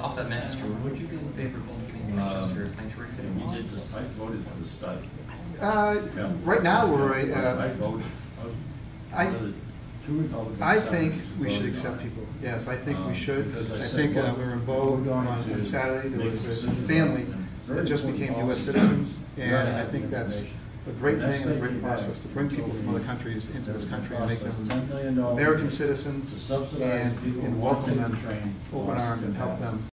Off that Manchester, would you be in favor of giving um, Manchester a sanctuary city? You did I voted for the study. Uh, right now, we're, a, uh, I uh, voted. I- I think we should accept people. Yes, I think we should. I I think uh, we were in Bow we're going on Saturday, there was a family that just became US citizens, and I think that's a great thing and a great process to bring people from other countries into this country and make them American citizens and and welcome them, open armed and help them